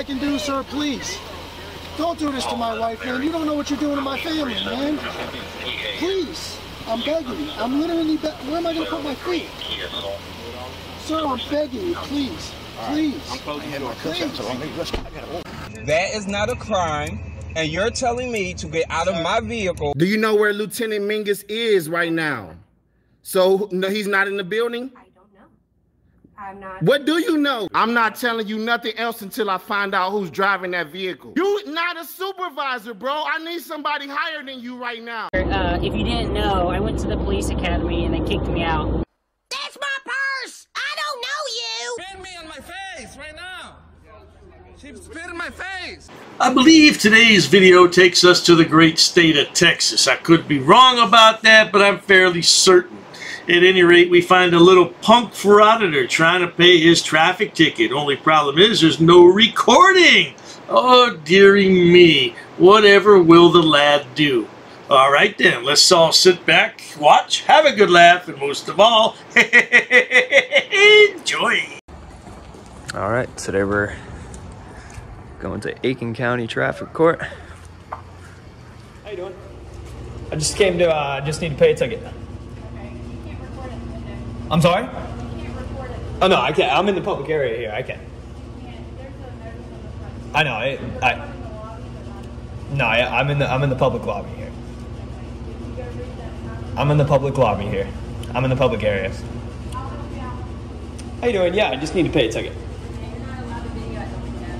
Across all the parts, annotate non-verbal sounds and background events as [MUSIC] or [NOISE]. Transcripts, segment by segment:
I can do, sir, please. Don't do this to my wife, man. You don't know what you're doing to my family, man. Please. I'm begging you. I'm literally, be- where am I going to put my feet? Sir, I'm begging you, please. Please. Please. That is not a crime, and you're telling me to get out of my vehicle. Do you know where Lieutenant Mingus is right now? So no, he's not in the building? I don't know. I'm not. What do you know? I'm not telling you nothing else until I find out who's driving that vehicle. You not a supervisor, bro. I need somebody higher than you right now. Uh, if you didn't know, I went to the police academy and they kicked me out. That's my purse! I don't know you! Spit me on my face right now! She spit in my face! I believe today's video takes us to the great state of Texas. I could be wrong about that, but I'm fairly certain. At any rate, we find a little punk frauditor trying to pay his traffic ticket. Only problem is there's no recording. Oh, dearie me. Whatever will the lad do? All right then, let's all sit back, watch, have a good laugh, and most of all, [LAUGHS] enjoy. All right, today we're going to Aiken County Traffic Court. How you doing? I just came to, uh, just need to pay a ticket. I'm sorry? Oh no, I can't. I'm in the public area here. I can't. I know. I, I no, I, I'm in the I'm in the public lobby here. I'm in the public lobby here. I'm in the public areas. How you doing? Yeah, I just need to pay a ticket.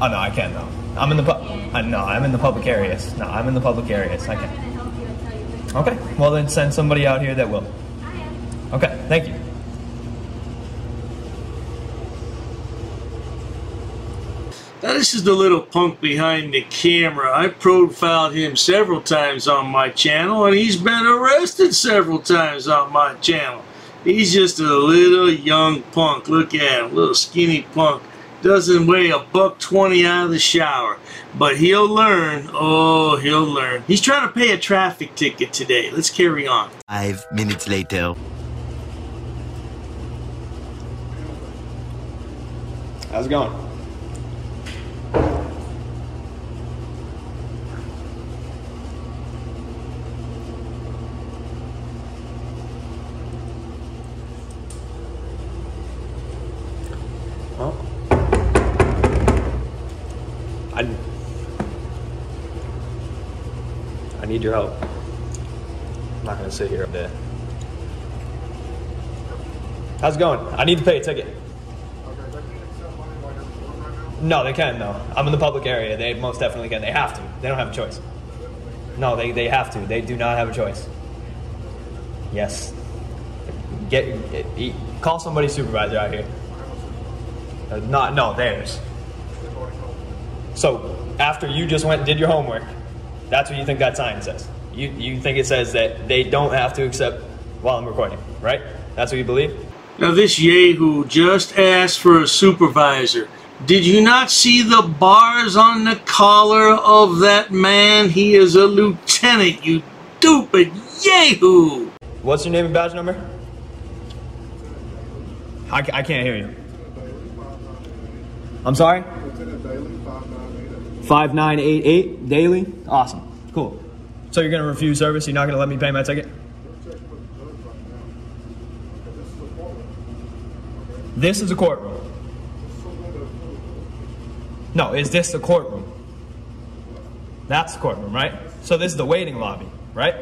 Oh no, I can't. No, I'm in the pub. Uh, no, I'm in the public areas. No, I'm in the public areas. I can't. Okay. Well then, send somebody out here that will. Okay. Thank you. Now this is the little punk behind the camera. I profiled him several times on my channel and he's been arrested several times on my channel. He's just a little young punk. Look at him, little skinny punk. Doesn't weigh a buck 20 out of the shower. But he'll learn. Oh, he'll learn. He's trying to pay a traffic ticket today. Let's carry on. Five minutes later. How's it going? I, I need your help. I'm not gonna sit here all day. How's it going? I need to pay a ticket. No, they can though. I'm in the public area. They most definitely can. They have to. They don't have a choice. No, they, they have to. They do not have a choice. Yes. Get, get call somebody supervisor out here. Uh, not no theirs. So after you just went and did your homework, that's what you think that sign says. You you think it says that they don't have to accept while I'm recording, right? That's what you believe. Now this Yahoo just asked for a supervisor. Did you not see the bars on the collar of that man? He is a lieutenant, you stupid Yahoo! What's your name and badge number? I, I can't hear you. I'm sorry? 5988 daily? Awesome. Cool. So you're going to refuse service? You're not going to let me pay my ticket? This is a courtroom. No, is this the courtroom? That's the courtroom, right? So this is the waiting lobby, right?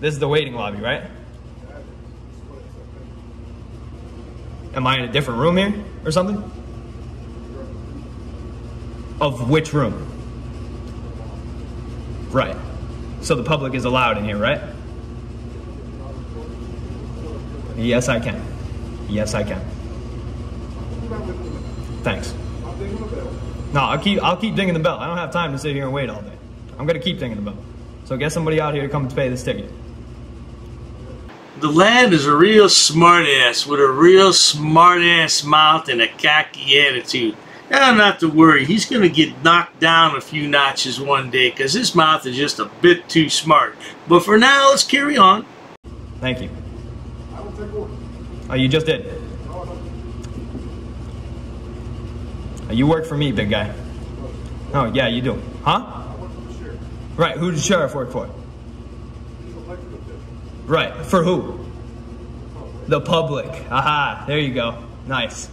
This is the waiting lobby, right? Am I in a different room here or something? Of which room? Right. So the public is allowed in here, right? Yes, I can. Yes, I can. Thanks. No, I'll keep I'll keep dinging the bell. I don't have time to sit here and wait all day. I'm gonna keep dinging the bell. So get somebody out here to come pay this ticket. The lad is a real smartass with a real smartass mouth and a cocky attitude. Not to worry, he's going to get knocked down a few notches one day because his mouth is just a bit too smart. But for now, let's carry on. Thank you. I will take one. Oh, you just did. Oh, you work for me, big guy. Oh, yeah, you do. Huh? Right, who did the sheriff work for? Right, for who? The public. Aha, there you go. Nice.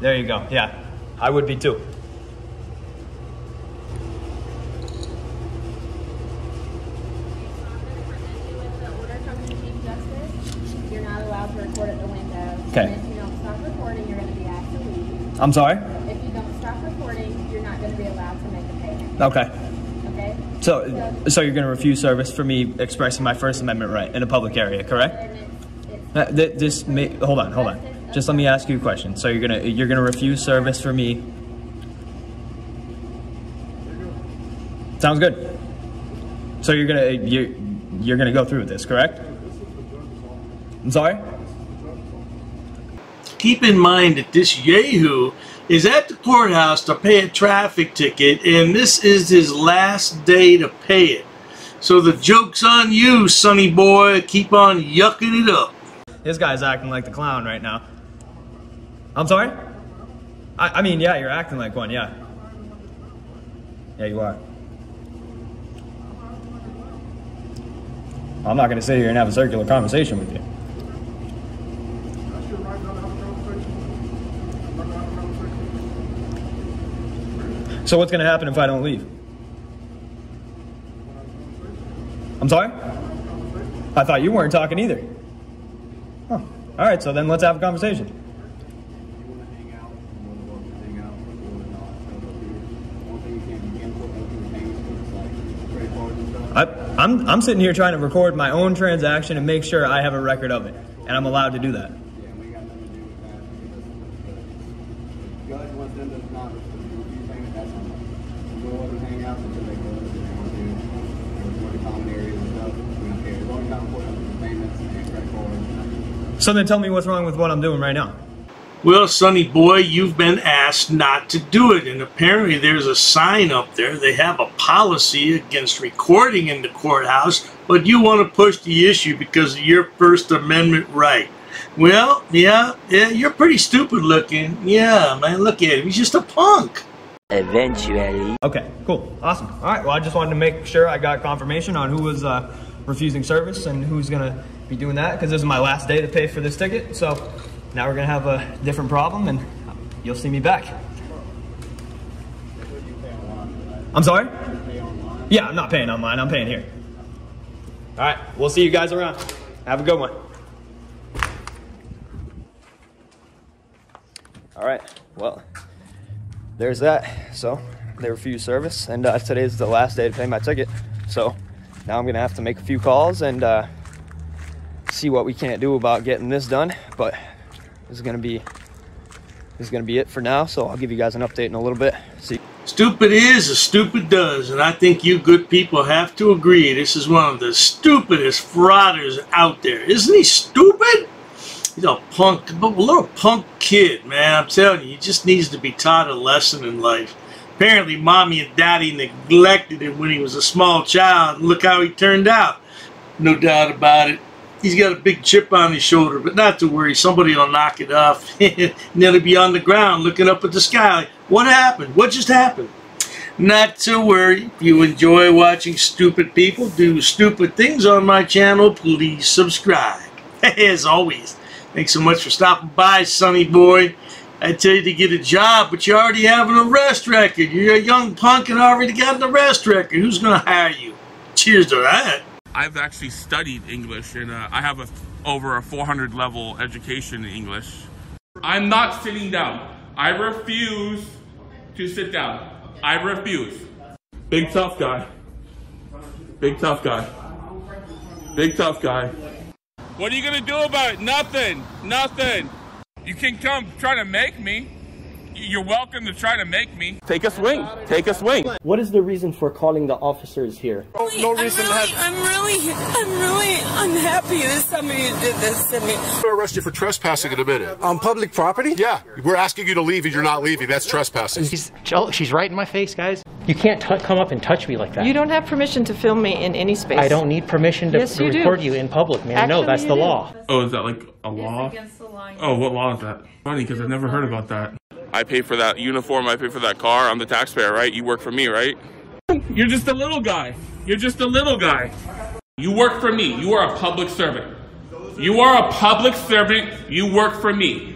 There you go. Yeah, I would be too. You're not allowed to record at the window. Okay. And if you don't stop recording, you're going to be asked to leave. I'm sorry? If you don't stop recording, you're not going to be allowed to make a payment. Okay. Okay? So, so you're going to refuse service for me expressing my First Amendment right in a public area, correct? Uh, th- This may, hold on, hold on. Just let me ask you a question. So you're gonna you're gonna refuse service for me? Sounds good. So you're gonna you're you're gonna go through with this, correct? I'm sorry. Keep in mind that this Yahoo is at the courthouse to pay a traffic ticket, and this is his last day to pay it. So the joke's on you, sonny boy. Keep on yucking it up. This guy's acting like the clown right now. I'm sorry? I, I mean, yeah, you're acting like one, yeah. Yeah, you are. I'm not gonna sit here and have a circular conversation with you. So what's gonna happen if I don't leave? I'm sorry? I thought you weren't talking either. Huh. All right, so then let's have a conversation. I, I'm, I'm sitting here trying to record my own transaction and make sure I have a record of it, and I'm allowed to do that. So then tell me what's wrong with what I'm doing right now. Well, sonny boy, you've been asked not to do it, and apparently there's a sign up there. They have a policy against recording in the courthouse, but you want to push the issue because of your First Amendment right. Well, yeah, yeah, you're pretty stupid looking. Yeah, man, look at him. He's just a punk. Eventually. Okay, cool. Awesome. All right, well, I just wanted to make sure I got confirmation on who was uh, refusing service and who's going to be doing that because this is my last day to pay for this ticket. So now we're to have a different problem and you'll see me back. I'm sorry? Yeah, I'm not paying online. I'm paying here. All right, we'll see you guys around. Have a good one. All right, well, there's that. So they refused service, and uh, today's the last day to pay my ticket. So now I'm gonna have to make a few calls and uh, see what we can't do about getting this done. But is gonna be this is gonna be it for now. So I'll give you guys an update in a little bit. See. Stupid is as stupid does, and I think you good people have to agree this is one of the stupidest frauditors out there. Isn't he stupid? He's a punk, a little punk kid, man. I'm telling you, he just needs to be taught a lesson in life. Apparently, mommy and daddy neglected him when he was a small child. Look how he turned out. No doubt about it. He's got a big chip on his shoulder, but not to worry. Somebody will knock it off. [LAUGHS] and then he'll be on the ground looking up at the sky. Like, what happened? What just happened? Not to worry. If you enjoy watching stupid people do stupid things on my channel, please subscribe. [LAUGHS] As always, thanks so much for stopping by, Sonny Boy. I tell you to get a job, but you already have an arrest record. You're a young punk and already got an arrest record. Who's going to hire you? Cheers to that. I've actually studied English and uh, I have a, over a 400 level education in English. I'm not sitting down. I refuse to sit down. I refuse. Big tough guy. Big tough guy. Big tough guy. What are you gonna do about it? Nothing. Nothing. You can come try to make me. You're welcome to try to make me. Take a swing. Take a swing. What is the reason for calling the officers here? no reason I'm really, I'm really, I'm really unhappy that somebody did this to me. I'm gonna arrest you for trespassing in a minute. On public property? Yeah. We're asking you to leave and you're not leaving. That's trespassing. She's, she's right in my face, guys. You can't t- come up and touch me like that. You don't have permission to film me in any space. I don't need permission to Yes, you do. record you in public, man. no, Actually, that's the do. law. Oh, is that like a law? law? Oh, what law is that? Funny, because I've never heard about that. I pay for that uniform, I pay for that car, I'm the taxpayer, right? You work for me, right? You're just a little guy. You're just a little guy. You work for me. You are a public servant. You are a public servant. You work for me.